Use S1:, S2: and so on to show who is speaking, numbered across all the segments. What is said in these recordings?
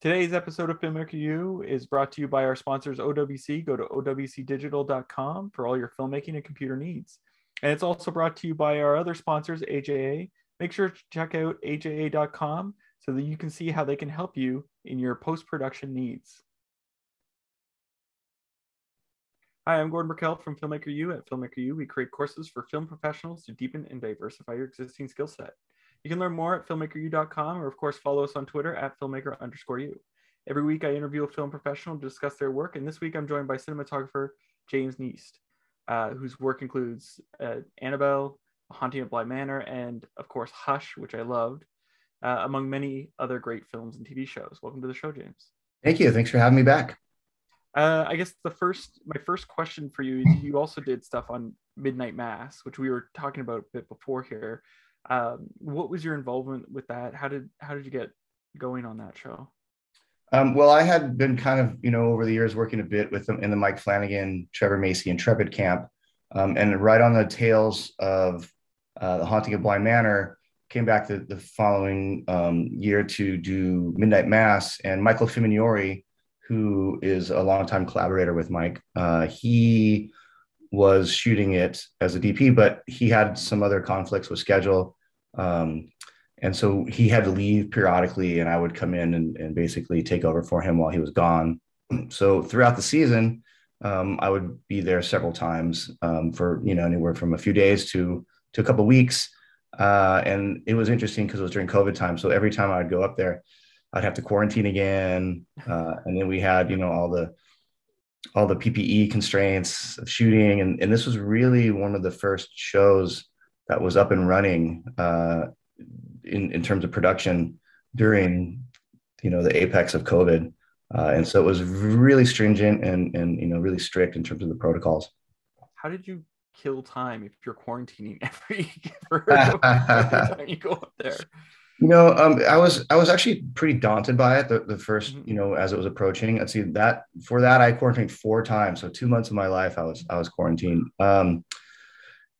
S1: Today's episode of Filmmaker U is brought to you by our sponsors OWC. Go to owcdigital.com for all your filmmaking and computer needs. And it's also brought to you by our other sponsors, AJA. Make sure to check out aja.com so that you can see how they can help you in your post production needs. Hi, I'm Gordon Burkell from Filmmaker U. At Filmmaker U, we create courses for film professionals to deepen and diversify your existing skill set. You can learn more at filmmakeru.com or, of course, follow us on Twitter at filmmaker underscore you. Every week, I interview a film professional to discuss their work, and this week I'm joined by cinematographer James Kniest, uh, whose work includes uh, Annabelle, Haunting of Bly Manor, and, of course, Hush, which I loved, uh, among many other great films and TV shows. Welcome to the show, James.
S2: Thank you. Thanks for having me back.
S1: Uh, I guess the first, my first question for you is you also did stuff on Midnight Mass, which we were talking about a bit before here. Um, what was your involvement with that? How did how did you get going on that show?
S2: Um, well, I had been kind of, you know, over the years working a bit with them in the Mike Flanagan, Trevor Macy, Intrepid camp. Um, and right on the tails of uh, The Haunting of Bly Manor, came back the, the following um, year to do Midnight Mass. And Michael Fimognari, who is a longtime collaborator with Mike, uh, he was shooting it as a DP, but he had some other conflicts with schedule. Um, and so he had to leave periodically, and I would come in and, and basically take over for him while he was gone. So throughout the season, um, I would be there several times um, for you know anywhere from a few days to to a couple weeks. Uh, and it was interesting because it was during COVID time. So every time I'd go up there, I'd have to quarantine again. Uh, and then we had you know all the all the PPE constraints of shooting. And, and this was really one of the first shows that was up and running uh, in, in terms of production during, you know, the apex of COVID. Uh, and so it was really stringent and, and, you know, really strict in terms of the protocols.
S1: How did you kill time if you're quarantining every, every time you go up there?
S2: You know, um, I was I was actually pretty daunted by it the, the 1st mm-hmm. you know, as it was approaching. I'd see that for that I quarantined four times. So two months of my life I was I was quarantined. Um,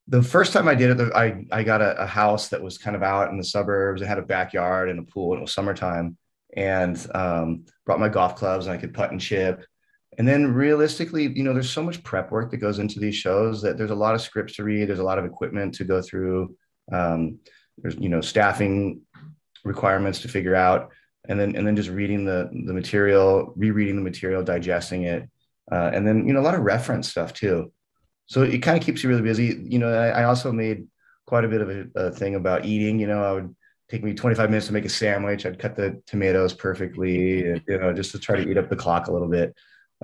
S2: the first time I did it, I I got a, a, house that was kind of out in the suburbs. It had a backyard and a pool, and it was summertime. And um, brought my golf clubs, and I could putt and chip. And then realistically, you know, there's so much prep work that goes into these shows that there's a lot of scripts to read. There's a lot of equipment to go through. Um, there's you know staffing requirements to figure out and then and then just reading the the material rereading the material digesting it uh, and then you know a lot of reference stuff too. So it kind of keeps you really busy. You know I, I also made quite a bit of a, a, thing about eating. You know i would take me 25 minutes to make a sandwich. I'd cut the tomatoes perfectly you know just to try to eat up the clock a little bit.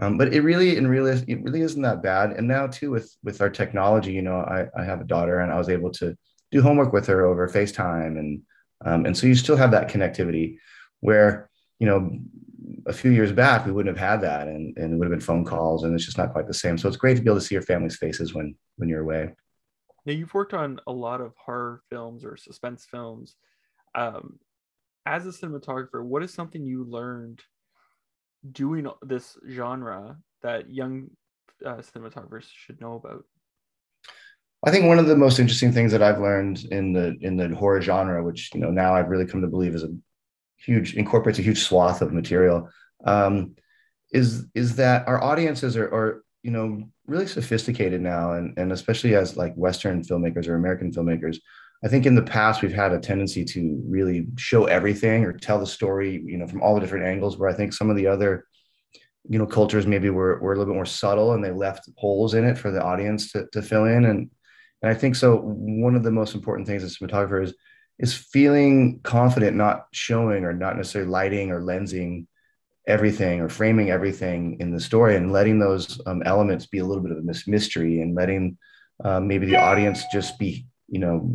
S2: Um, but it really and really it really isn't that bad. And now too with with our technology you know I, I have a daughter and i was able to do homework with her over facetime and um, and so you still have that connectivity where, you know, a few years back, we wouldn't have had that and, and it would have been phone calls and it's just not quite the same. So it's great to be able to see your family's faces when, when you're away.
S1: Now you've worked on a lot of horror films or suspense films. Um, as a cinematographer, what is something you learned doing this genre that young uh, cinematographers should know about?
S2: I think one of the most interesting things that I've learned in the in the horror genre, which you know now I've really come to believe is a huge incorporates a huge swath of material, um, is is that our audiences are, are you know really sophisticated now, and and especially as like Western filmmakers or American filmmakers. I think in the past we've had a tendency to really show everything or tell the story, you know, from all the different angles. Where I think some of the other you know cultures maybe were, were a little bit more subtle and they left holes in it for the audience to, to fill in and and I think so. One of the most important things as a cinematographer is, is feeling confident, not showing or not necessarily lighting or lensing everything or framing everything in the story and letting those um, elements be a little bit of a mystery and letting um, maybe the audience just be, you know,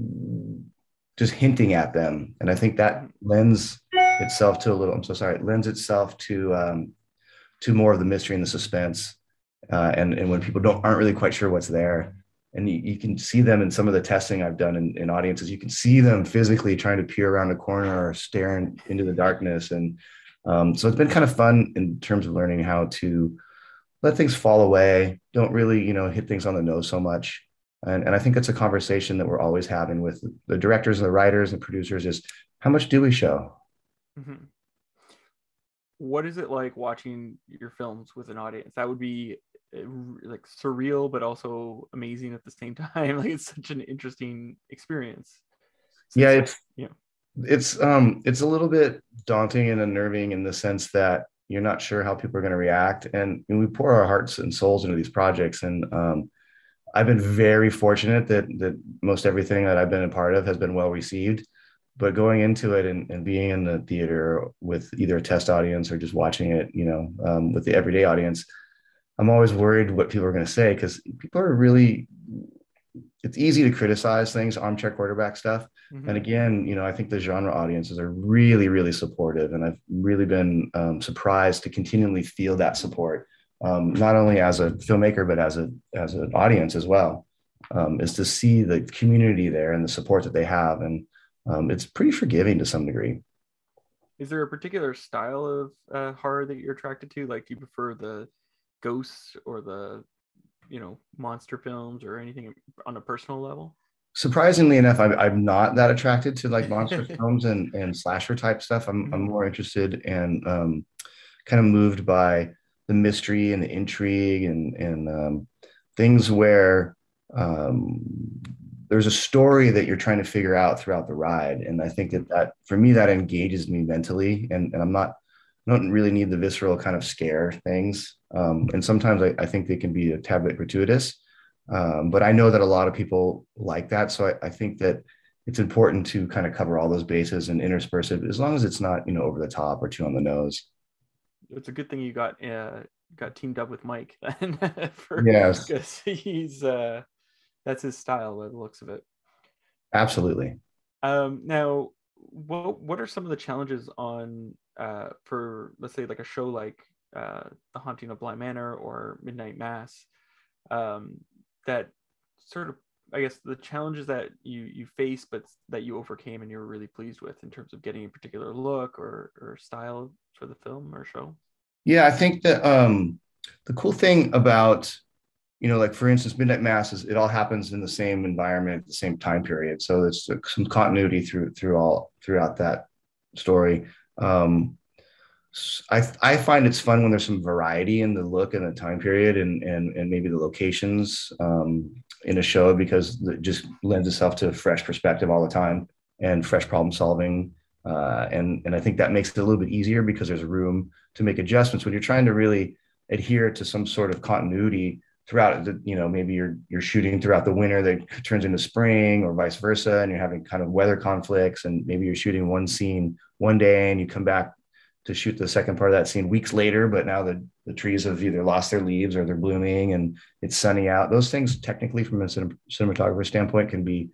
S2: just hinting at them. And I think that lends itself to a little, I'm so sorry, it lends itself to, um, to more of the mystery and the suspense. Uh, and, and when people don't, aren't really quite sure what's there, and you, you, can see them in some of the testing I've done in, in, audiences. You can see them physically trying to peer around a corner or staring into the darkness. And um, so it's been kind of fun in terms of learning how to let things fall away. Don't really, you know, hit things on the nose so much. And, and I think it's a conversation that we're always having with the directors and the writers and producers is how much do we show? Mm-hmm.
S1: What is it like watching your films with an audience? That would be uh, like surreal, but also amazing at the same time. Like it's such an interesting experience.
S2: yeah, it's yeah, it's um, it's a little bit daunting and unnerving in the sense that you're not sure how people are going to react, and, and we pour our hearts and souls into these projects, and um, I've been very fortunate that that most everything that I've been a part of has been well received. But going into it and, and being in the theater with either a test audience or just watching it, you know, um, with the everyday audience, I'm always worried what people are going to say because people are really. It's easy to criticize things, armchair quarterback stuff, mm-hmm. and again, you know, I think the genre audiences are really, really supportive, and I've really been um, surprised to continually feel that support um, not only as a filmmaker but as a as an audience as well um, is to see the community there and the support that they have and um, it's pretty forgiving to some degree.
S1: Is there a particular style of uh, horror that you're attracted to? Like do you prefer the ghosts or the you know monster films or anything on a personal level?
S2: Surprisingly enough i'm, I'm not that attracted to like monster films and, and slasher type stuff. I'm, mm-hmm. I'm more interested and um, kind of moved by the mystery and the intrigue and and um, things where um, there's a story that you're trying to figure out throughout the ride and i think that that for me that engages me mentally and, and i'm not I don't really need the visceral kind of scare things um, and sometimes I, I, think they can be a tad bit gratuitous um, but i know that a lot of people like that so I, I think that it's important to kind of cover all those bases and intersperse it as long as it's not you know over the top or too on the nose
S1: it's a good thing you got uh, got teamed up with Mike then.
S2: for, yes,
S1: because he's uh, that's his style by the looks of it.
S2: Absolutely.
S1: Um, now, what what are some of the challenges on uh, for let's say like a show like uh, The Haunting of Bly Manor or Midnight Mass um, that sort of I guess the challenges that you you face, but that you overcame and you're really pleased with in terms of getting a particular look or or style for the film or show?
S2: Yeah, I think that um, the cool thing about you know, like for instance, Midnight Mass is it all happens in the same environment, the same time period. So there's some continuity through through all throughout that story. Um, I I find it's fun when there's some variety in the look and the time period and and and maybe the locations um, in a show because it just lends itself to fresh perspective all the time and fresh problem solving uh, and and I think that makes it a little bit easier because there's room to make adjustments when you're trying to really adhere to some sort of continuity throughout the you know maybe you're you're shooting throughout the winter that turns into spring or vice versa and you're having kind of weather conflicts and maybe you're shooting one scene one day and you come back to shoot the second part of that scene weeks later but now the the trees have either lost their leaves or they're blooming and it's sunny out. Those things technically from a cinematographer standpoint can be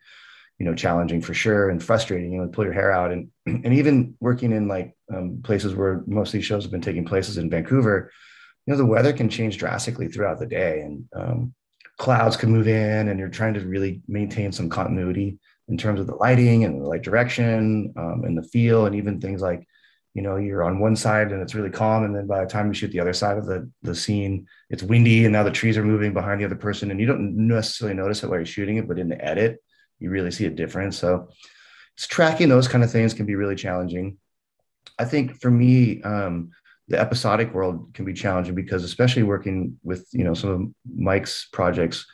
S2: you know challenging for sure and frustrating. You know pull your hair out and and even working in like um, places where most of these shows have been taking places in vancouver you know the weather can change drastically throughout the day and um, clouds can move in and you're trying to really maintain some continuity in terms of the lighting and the light direction um, and the feel and even things like you know you're on one side and it's really calm and then by the time you shoot the other side of the, the scene it's windy and now the trees are moving behind the other person and you don't necessarily notice it while you're shooting it but in the edit you really see a difference. So it's tracking those kind of things can be really challenging. I think for me, um, the episodic world can be challenging because especially working with you know some of Mike's projects,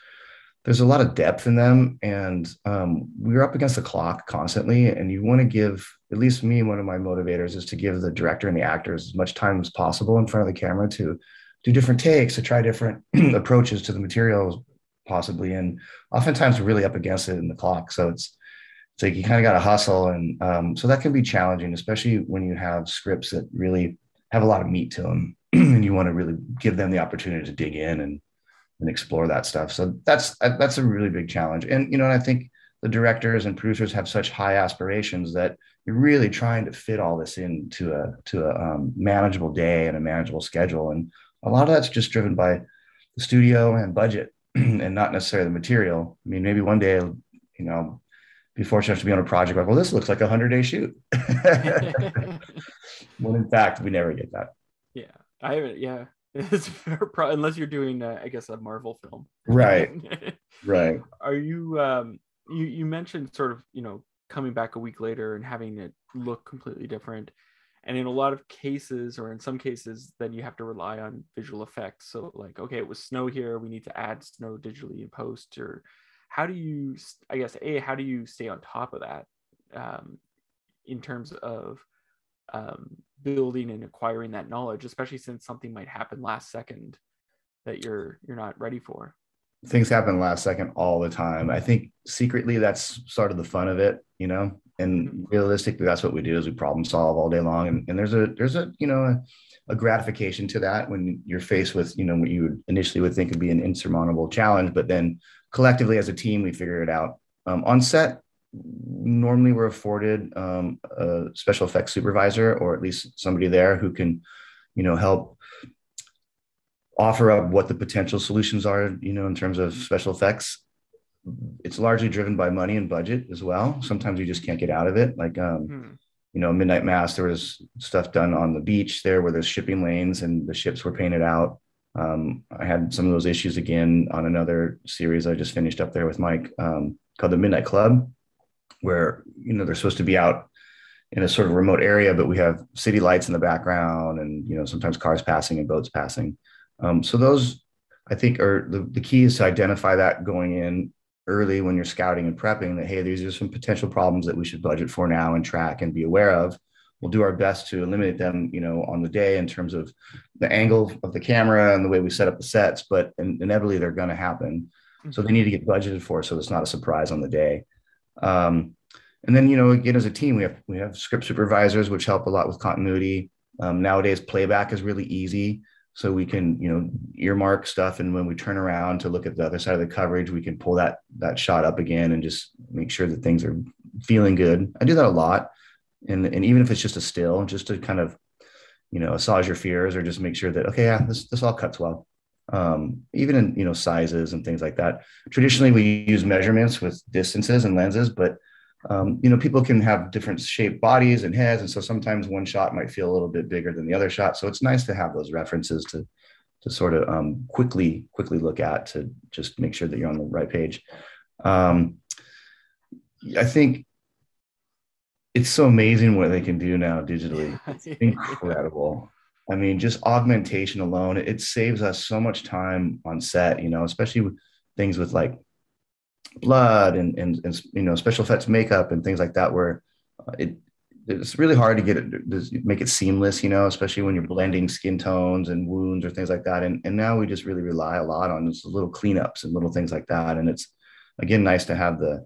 S2: there's a lot of depth in them, and um, we're up against the clock constantly. And you want to give, at least me, one of my motivators is to give the director and the actors as much time as possible in front of the camera to do different takes, to try different approaches to the materials possibly, and oftentimes we're really up against it in the clock. So it's it's like you kind of got to hustle, and um, so that can be challenging, especially when you have scripts that really have a lot of meat to them, and you want to really give them the opportunity to dig in and and explore that stuff. So that's that's a really big challenge, and you know, and I think the directors and producers have such high aspirations that you're really trying to fit all this into a to a um, manageable day and a manageable schedule, and a lot of that's just driven by the studio and budget and not necessarily the material. I mean, maybe one day, you know, be fortunate to be on a project like, well, this looks like a hundred day shoot. when in fact, we never get that.
S1: Yeah, I haven't. Yeah, it's pro- unless you're doing, uh, I guess, a Marvel film.
S2: Right. right.
S1: Are you? Um, you you mentioned sort of, you know, coming back a week later and having it look completely different. and in a lot of cases or in some cases then you have to rely on visual effects so like okay it was snow here we need to add snow digitally in post or how do you i guess a how do you stay on top of that um, in terms of um, building and acquiring that knowledge especially since something might happen last second that you're you're not ready for?
S2: Things happen last second all the time. I think secretly that's sort of the fun of it you know and mm-hmm. realistically that's what we do is we problem solve all day long. And, and there's a there's a you know a, a, gratification to that when you're faced with you know what you initially would think would be an insurmountable challenge but then collectively as a team we figure it out um, on set normally we're afforded um, a special effects supervisor or at least somebody there who can you know help offer up what the potential solutions are you know in terms of special effects it's largely driven by money and budget as well. Sometimes you just can't get out of it. Like, um, hmm. you know, Midnight Mass, there was stuff done on the beach there where there's shipping lanes and the ships were painted out. Um, I had some of those issues again on another series I just finished up there with Mike um, called the Midnight Club, where, you know, they're supposed to be out in a sort of remote area, but we have city lights in the background and, you know, sometimes cars passing and boats passing. Um, so those I think are the, the key is to identify that going in early when you're scouting and prepping that hey these are some potential problems that we should budget for now and track and be aware of we'll do our best to eliminate them you know on the day in terms of the angle of the camera and the way we set up the sets but inevitably they're going to happen. So they need to get budgeted for so it's not a surprise on the day. Um, and then you know again as a team we have we have script supervisors which help a lot with continuity. Um, nowadays playback is really easy so we can you know earmark stuff and when we turn around to look at the other side of the coverage we can pull that that shot up again and just make sure that things are feeling good. I do that a lot and and even if it's just a still just to kind of you know assuage your fears or just make sure that okay yeah this this all cuts well um, even in you know sizes and things like that traditionally we use measurements with distances and lenses but um, you know, people can have different shaped bodies and heads, and so sometimes one shot might feel a little bit bigger than the other shot. So it's nice to have those references to to sort of um, quickly quickly look at to just make sure that you're on the right page. Um, I think it's so amazing what they can do now digitally. It's incredible. I mean, just augmentation alone, it saves us so much time on set, you know, especially with things with like blood and, and, and you know special effects makeup and things like that where uh, it it's really hard to get it make it seamless you know especially when you're blending skin tones and wounds or things like that and, and now we just really rely a lot on just little cleanups and little things like that and it's again nice to have the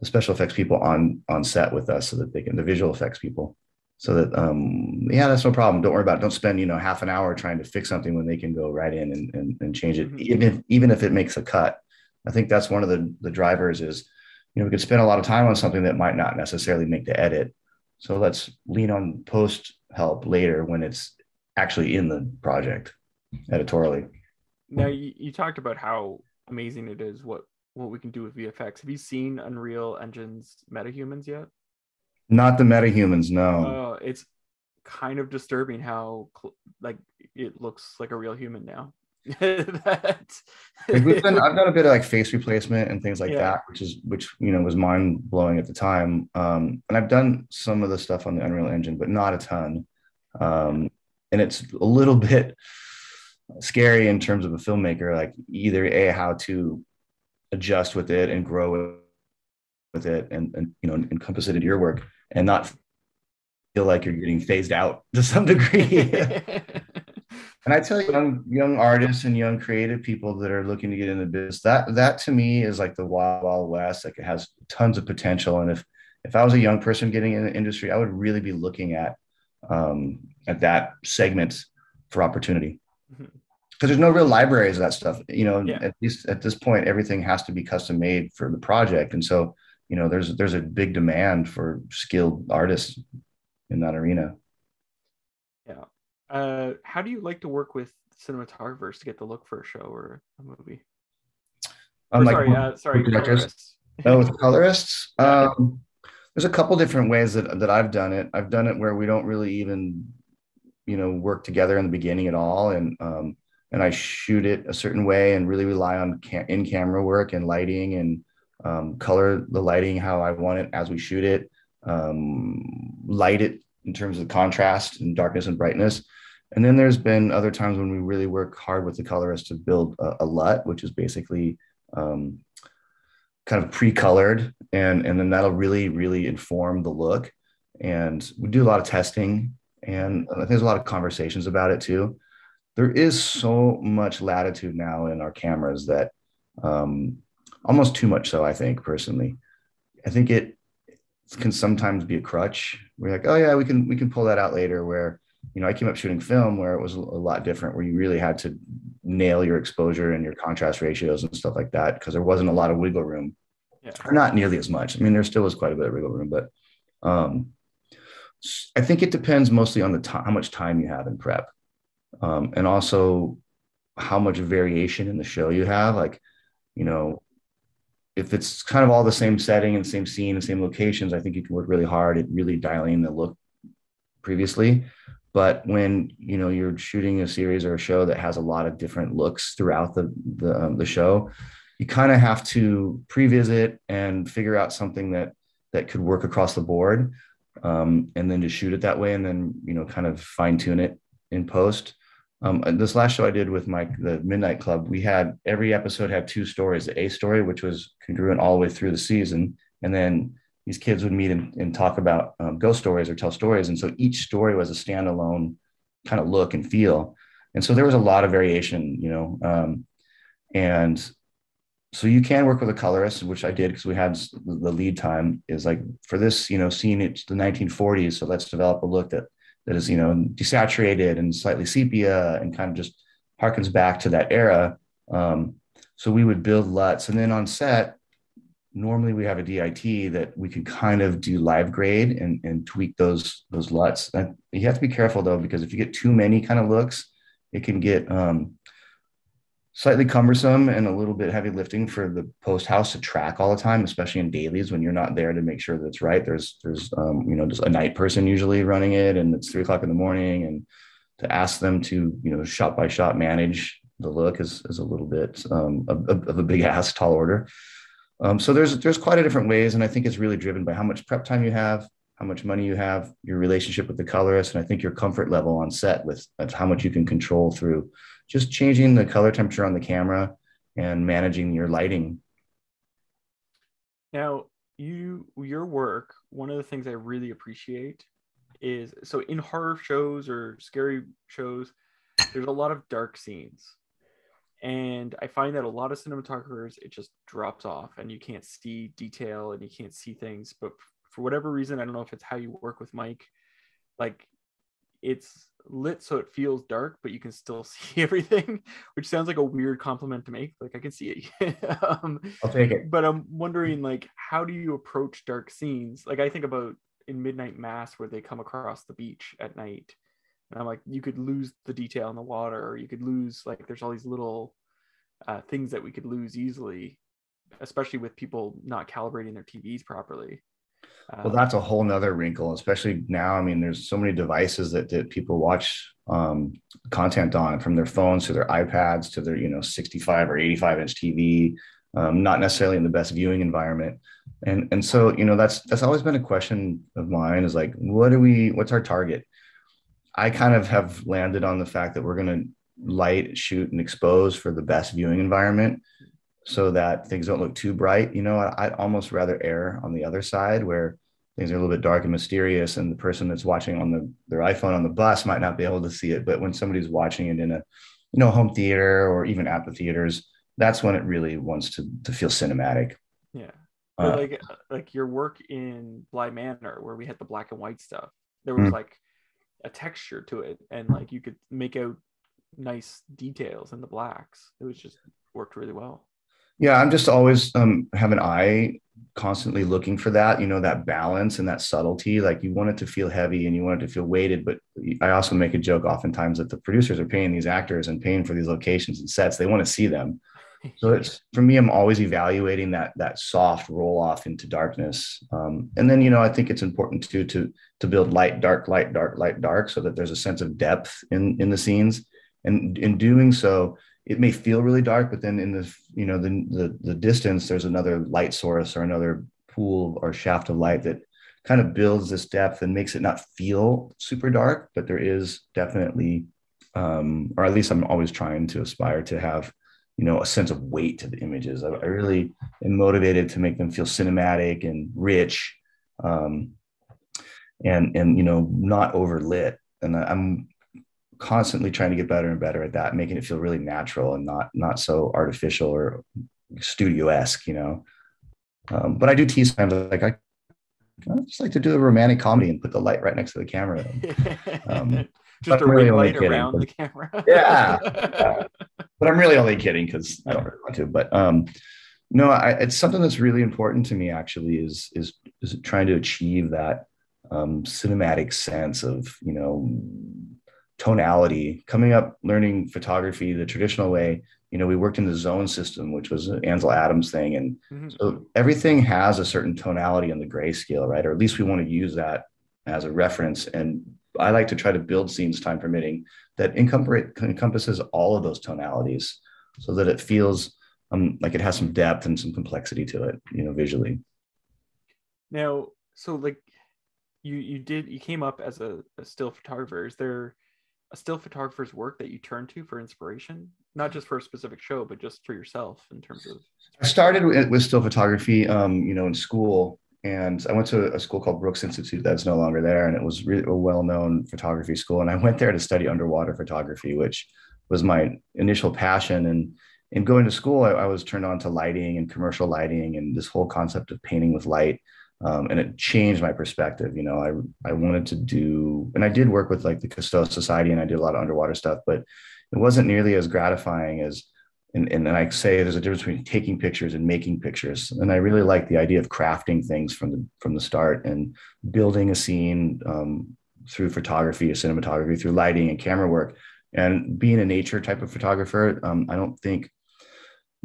S2: the special effects people on on set with us so that they can the visual effects people so that um yeah that's no problem don't worry about it don't spend you know half an hour trying to fix something when they can go right in and, and, and change it mm-hmm. even if even if it makes a cut I think that's one of the, the drivers is, you know, we could spend a lot of time on something that might not necessarily make the edit. So let's lean on post help later when it's actually in the project editorially.
S1: Now you, you talked about how amazing it is what what we can do with VFX. Have you seen Unreal Engine's MetaHumans yet?
S2: Not the MetaHumans, no.
S1: Uh, it's kind of disturbing how like it looks like a real human now.
S2: that like been, I've done a bit of like face replacement and things like yeah. that, which is which you know was mind blowing at the time. Um, and I've done some of the stuff on the Unreal Engine, but not a ton. Um, and it's a little bit scary in terms of a filmmaker, like either a how to adjust with it and grow with it, and and you know encompass it into your work, and not feel like you're getting phased out to some degree. And I tell young young artists and young creative people that are looking to get into business, that that to me is like the wild, wild west. Like it has tons of potential. And if if I was a young person getting in the industry, I would really be looking at um, at that segment for opportunity. Because there's no real libraries of that stuff. You know, yeah. at least at this point, everything has to be custom made for the project. And so, you know, there's there's a big demand for skilled artists in that arena.
S1: Yeah. Uh, how do you like to work with cinematographers to get the look for a show or a movie?
S2: Um, like, sorry, uh, sorry, colorists. No, with colorists. Um, there's a couple different ways that, that I've done it. I've done it where we don't really even, you know, work together in the beginning at all, and um, and I shoot it a certain way and really rely on in camera work and lighting and um, color the lighting how I want it as we shoot it, um, light it in terms of contrast and darkness and brightness. And then there's been other times when we really work hard with the colorist to build a, a LUT, which is basically um, kind of pre-colored, and and then that'll really really inform the look. And we do a lot of testing, and I think there's a lot of conversations about it too. There is so much latitude now in our cameras that um, almost too much so. I think personally, I think it can sometimes be a crutch. We're like, oh yeah, we can we can pull that out later. Where you know, I came up shooting film where it was a lot different, where you really had to nail your exposure and your contrast ratios and stuff like that because there wasn't a lot of wiggle room, yeah. or not nearly as much. I mean, there still was quite a bit of wiggle room, but um, I think it depends mostly on the time, how much time you have in prep, um, and also how much variation in the show you have. Like, you know, if it's kind of all the same setting and same scene and same locations, I think you can work really hard at really dialing the look previously. But when you know you're shooting a series or a show that has a lot of different looks throughout the the, um, the show, you kind of have to pre-visit and figure out something that that could work across the board, um, and then just shoot it that way, and then you know kind of fine tune it in post. Um, this last show I did with my the Midnight Club, we had every episode had two stories: the A story, which was congruent all the way through the season, and then these kids would meet and, and talk about um, ghost stories or tell stories, and so each story was a standalone kind of look and feel, and so there was a lot of variation, you know, um, and so you can work with a colorist, which I did because we had the lead time is like for this, you know, scene it's the 1940s, so let's develop a look that that is you know desaturated and slightly sepia and kind of just harkens back to that era. Um, so we would build LUTs. And then on set normally we have a dit that we can kind of do live grade and, and tweak those those LUTs. And you have to be careful though because if you get too many kind of looks it can get um, slightly cumbersome and a little bit heavy lifting for the post house to track all the time, especially in dailies when you're not there to make sure that it's right. There's there's um, you know just a night person usually running it, and it's three o'clock in the morning, and to ask them to you know shot by shot manage the look is is a little bit um, of, a big ass tall order. Um, so there's there's quite a different ways, and I think it's really driven by how much prep time you have, how much money you have, your relationship with the colorist, and I think your comfort level on set with how much you can control through just changing the color temperature on the camera and managing your lighting.
S1: Now, you your work, one of the things I really appreciate is so in horror shows or scary shows, there's a lot of dark scenes. And I find that a lot of cinematographers, it just drops off and you can't see detail and you can't see things. But for whatever reason, I don't know if it's how you work with Mike, like it's lit so it feels dark, but you can still see everything, which sounds like a weird compliment to make. Like I can see it.
S2: um, I'll take it.
S1: But I'm wondering, like, how do you approach dark scenes? Like I think about in Midnight Mass where they come across the beach at night, and I'm like, you could lose the detail in the water, or you could lose like there's all these little uh, things that we could lose easily, especially with people not calibrating their TVs properly
S2: well, that's a whole nother wrinkle, especially now. I mean, there's so many devices that, that people watch um, content on from their phones to their iPads to their, you know, 65 or 85 inch TV, um, not necessarily in the best viewing environment. And, and so, you know, that's, that's always been a question of mine is like, what do we, what's our target? I kind of have landed on the fact that we're going to light, shoot, and expose for the best viewing environment so that things don't look too bright. You know, I, would almost rather err on the other side where things are a little bit dark and mysterious, and the person that's watching on the their iPhone on the bus might not be able to see it. But when somebody's watching it in a you know home theater or even at the theaters, that's when it really wants to to feel cinematic.
S1: Yeah. Uh, like like your work in Bly Manor where we had the black and white stuff. There was mm-hmm. like a texture to it and like you could make out nice details in the blacks. It was just worked really well.
S2: Yeah, I'm just always um, have an eye constantly looking for that, you know, that balance and that subtlety. Like you want it to feel heavy and you want it to feel weighted. But I also make a joke oftentimes that the producers are paying these actors and paying for these locations and sets. They want to see them. So it's for me, I'm always evaluating that that soft roll off into darkness. Um, and then, you know, I think it's important too to to build light, dark, light, dark, light, dark, so that there's a sense of depth in in the scenes. And in doing so, it may feel really dark, but then in the you know the, the the distance, there's another light source or another pool or shaft of light that kind of builds this depth and makes it not feel super dark, but there is definitely, um, or at least I'm always trying to aspire to have, you know, a sense of weight to the images. I, I really am motivated to make them feel cinematic and rich, um, and and you know, not overlit. And I'm constantly trying to get better and better at that, making it feel really natural and not not so artificial or studio esque, you know. Um, but I do tease times like I, I just like to do a romantic comedy and put the light right next to the camera. Um,
S1: just a really light kidding, around but, the camera.
S2: yeah, yeah, but I'm really only kidding because I don't really want to. But um, no, I, it's something that's really important to me. Actually, is is is trying to achieve that um, cinematic sense of you know tonality. Coming up, learning photography the traditional way you know, we worked in the zone system, which was an Ansel Adams thing. And mm-hmm. so everything has a certain tonality in the grayscale, right? Or at least we want to use that as a reference. And I like to try to build scenes, time permitting, that encompasses all of those tonalities so that it feels um, like it has some depth and some complexity to it, you know, visually.
S1: Now, so like you you did you came up as a, a still photographer. Is there still photographer's work that you turn to for inspiration? Not just for a specific show but just for yourself in terms of
S2: i started with, with still photography um, you know in school and i went to a school called brooks institute that's no longer there and it was really a well-known photography school and i went there to study underwater photography which was my initial passion and in going to school I, I was turned on to lighting and commercial lighting and this whole concept of painting with light um, and it changed my perspective. You know, I I wanted to do, and I did work with like the Cousteau Society, and I did a lot of underwater stuff, but it wasn't nearly as gratifying as. And, and, I say there's a difference between taking pictures and making pictures, and I really like the idea of crafting things from the from the start and building a scene um, through photography, or cinematography, through lighting and camera work. And being a nature type of photographer, um, I don't think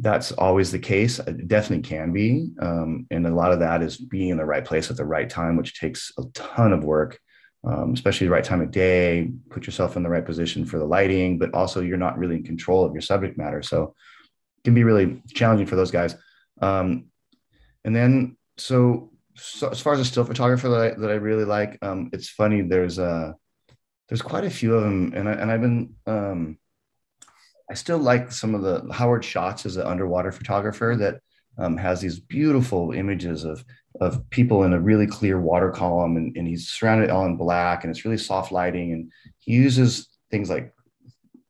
S2: that's always the case. It definitely can be. Um, and a lot of that is being in the right place at the right time, which takes a ton of work, um, especially the right time of day, put yourself in the right position for the lighting, but also you're not really in control of your subject matter. So it can be really challenging for those guys. Um, and then, so, so, as far as a still photographer that I, that I really like, um, it's funny, there's a, there's quite a few of them. And, I, and I've been, um, I still like some of the Howard Schatz is an underwater photographer that um, has these beautiful images of of people in a really clear water column, and, and he's surrounded all in black, and it's really soft lighting, and he uses things like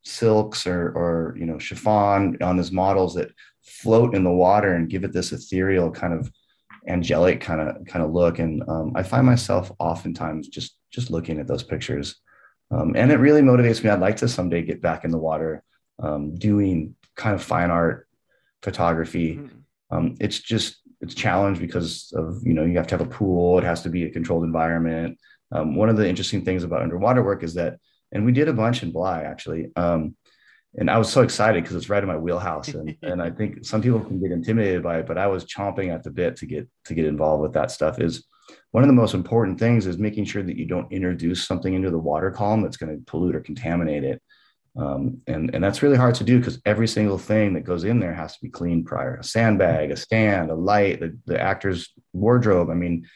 S2: silks or or you know chiffon on his models that float in the water and give it this ethereal kind of angelic kind of kind of look. And um, i find myself oftentimes just just looking at those pictures. Um, and it really motivates me. I'd like to someday get back in the water um, doing kind of fine art photography. Mm-hmm. Um, it's just it's challenged because of you know you have to have a pool. It has to be a controlled environment. Um, one of the interesting things about underwater work is that, and we did a bunch in Bly actually. Um, and I was so excited because it's right in my wheelhouse, and, and I think some people can get intimidated by it, but I was chomping at the bit to get to get involved with that stuff. Is one of the most important things is making sure that you don't introduce something into the water column that's going to pollute or contaminate it. Um, and, and that's really hard to do because every single thing that goes in there has to be cleaned prior a sandbag, a stand, a light, the, the actor's wardrobe. I mean,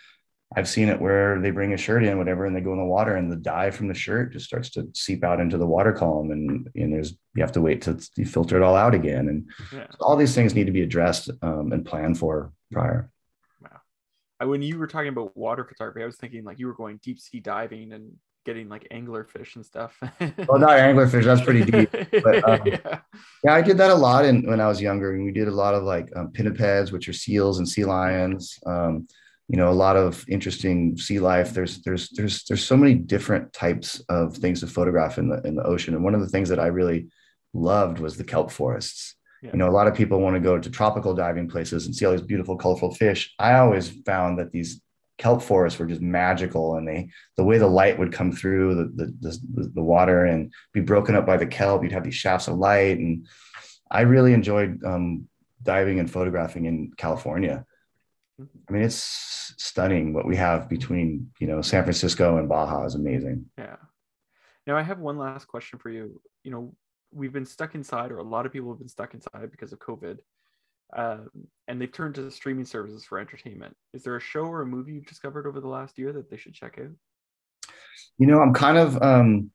S2: I've seen it where they bring a shirt in, whatever, and they go in the water, and the dye from the shirt just starts to seep out into the water column, and, and there's you have to wait to filter it all out again, and yeah. so all these things need to be addressed um, and planned for prior.
S1: Wow, when you were talking about water photography, I was thinking like you were going deep sea diving and getting like anglerfish and stuff.
S2: well, not anglerfish. That's pretty deep. But um, yeah. yeah. I did that a lot in, when I was younger. And we did a lot of like um, pinnipeds, which are seals and sea lions. Um, you know, a lot of interesting sea life. There's there's there's there's so many different types of things to photograph in the in the ocean. And one of the things that I really loved was the kelp forests. Yeah. You know, a lot of people want to go to tropical diving places and see all these beautiful, colorful fish. I always found that these kelp forests were just magical and they the way the light would come through the, the the, the, water and be broken up by the kelp you'd have these shafts of light. And i really enjoyed um, diving and photographing in california. I mean it's stunning what we have between you know san francisco and baja is amazing.
S1: Yeah. Now i have one last question for you. You know we've been stuck inside or a lot of people have been stuck inside because of covid um, and they've turned to streaming services for entertainment. Is there a show or a movie you've discovered over the last year that they should check out?
S2: You know, I'm kind of um,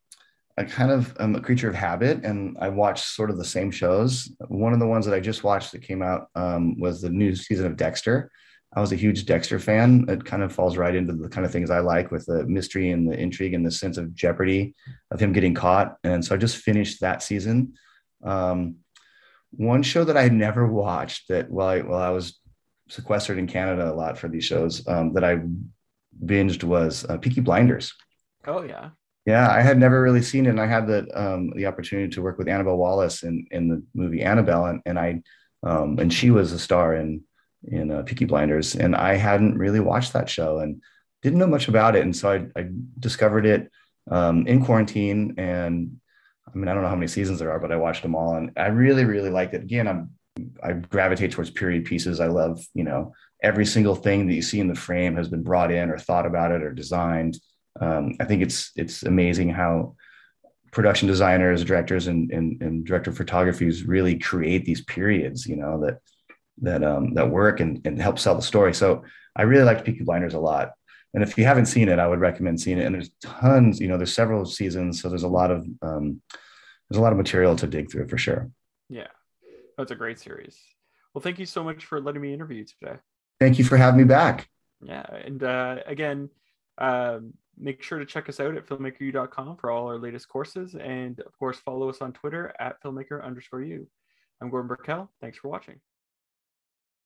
S2: I kind of am a creature of habit, and I watch sort of the same shows. One of the ones that I just watched that came out um, was the new season of Dexter. I was a huge Dexter fan. It kind of falls right into the kind of things I like with the mystery and the intrigue and the sense of jeopardy of him getting caught. And so I just finished that season. Um, one show that I had never watched that while I, while I was sequestered in Canada a lot for these shows um, that I binged was uh, Peaky Blinders.
S1: Oh yeah,
S2: yeah. I had never really seen it, and I had the um, the opportunity to work with Annabelle Wallis in in the movie Annabelle, and, and I um, and she was a star in in uh, Peaky Blinders, and I hadn't really watched that show and didn't know much about it, and so I, I discovered it um, in quarantine and I mean, I don't know how many seasons there are, but I watched them all and I really, really liked it. Again, I'm I gravitate towards period pieces. I love, you know, every single thing that you see in the frame has been brought in or thought about it or designed. Um, I think it's it's amazing how production designers, directors, and, and, and director of photographies really create these periods, you know, that that um, that work and, and help sell the story. So I really liked Peaky Blinders a lot. And if you haven't seen it, I would recommend seeing it. And there's tons, you know, there's several seasons, so there's a lot of um, there's a lot of material to dig through for sure.
S1: Yeah, that's a great series. Well, thank you so much for letting me interview you today.
S2: Thank you for having me back.
S1: Yeah, and uh, again, um, make sure to check us out at filmmakeru.com for all our latest courses, and of course, follow us on Twitter at filmmaker underscore you. I'm Gordon Burkell. Thanks for watching.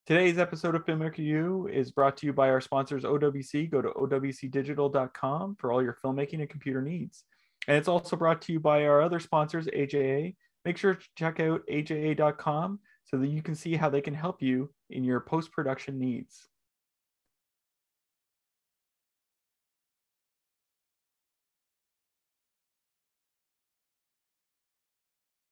S1: Today's episode of Filmmaker U is brought to you by our sponsors OWC. Go to owcdigital.com for all your filmmaking and computer needs. And it's also brought to you by our other sponsors, AJA. Make sure to check out aja.com so that you can see how they can help you in your post production needs.